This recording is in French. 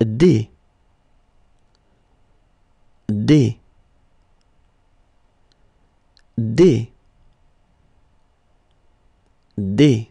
D. D. D. D.